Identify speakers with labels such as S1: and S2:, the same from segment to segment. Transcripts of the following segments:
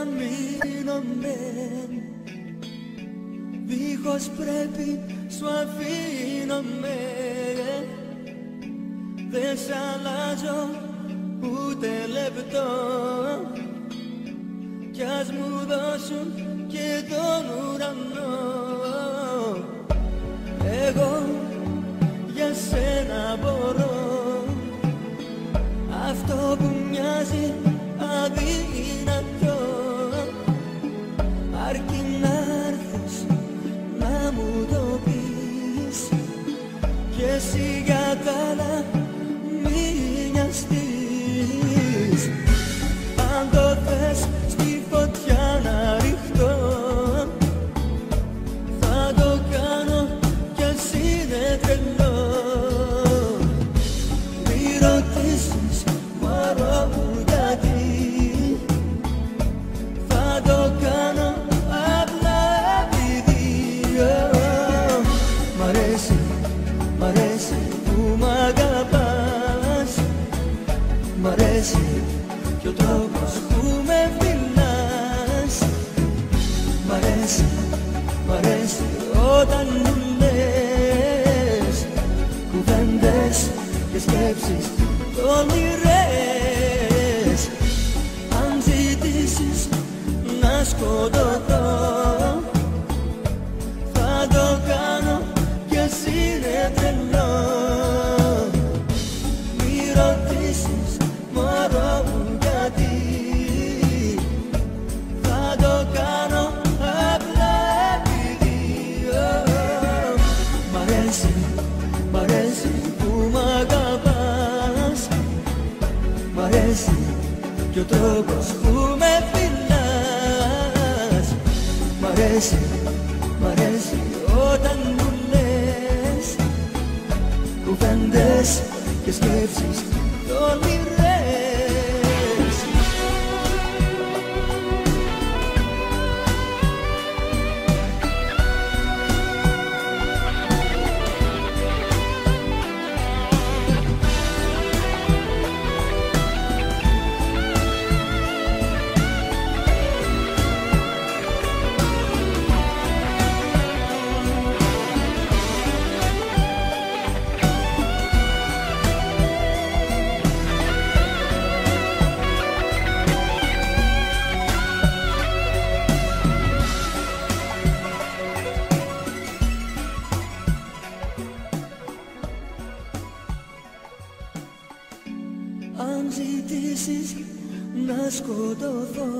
S1: αμήνομαι Δίχως πρέπει σου αφήνομαι. Δεν σ' αλλάζω ούτε λεπτό. Κι ας μου δώσουν και τον ουρανό. Εγώ Και εσύ για Μ' αρέσει και ο τρόπος που με φιλάς Μ' αρέσει, μ' αρέσει όταν μου λες. Κουβέντες και σκέψεις όνειρες και ο τρόπος που με φιλάς Μ' αρέσει, μ' αρέσει όταν μου λες. Κουβέντες και σκέψεις όνειρες Αν ζητήσεις να σκοτωθώ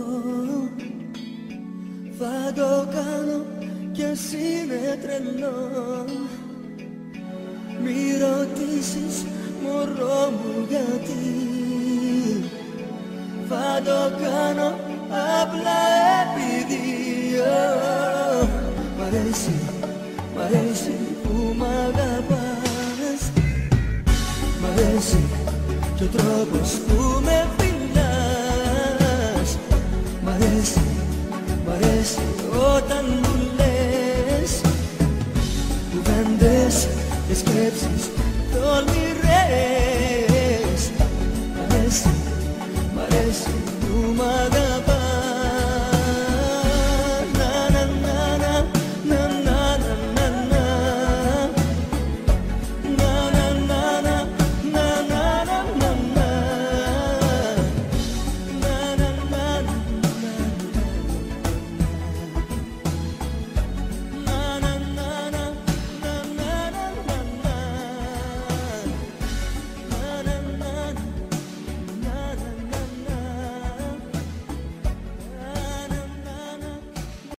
S1: Θα το κάνω κι ας είναι τρελό. Μη ρωτήσεις μωρό μου γιατί. Θα το κάνω απλά επειδή oh, Μ' αρέσει, μ' αρέσει ο τρόπος που με φιλάς Μ' αρέσει, μ' αρέσει όταν μου λες. Κουβέντες και σκέψεις τολμηρές Μ' αρέσει, μ' αρέσει που μ' αγαπάς